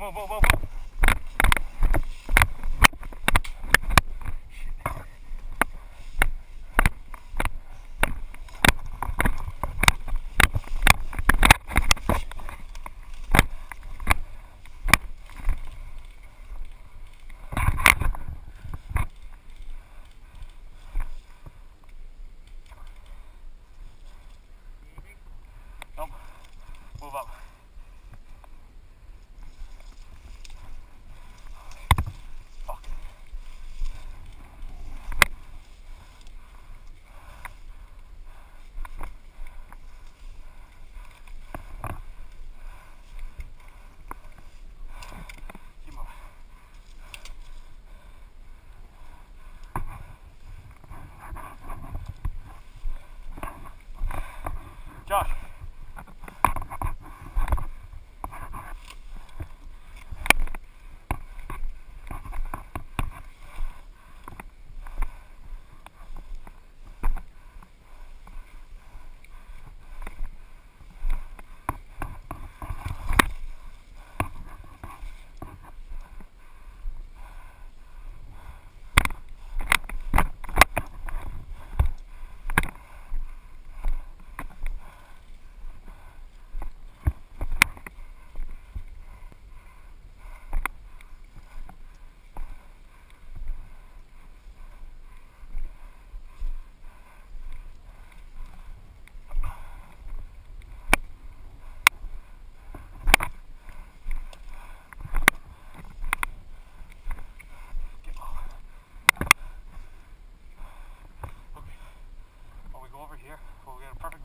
move, move, move, Josh.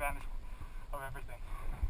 Get a perfect vantage of everything.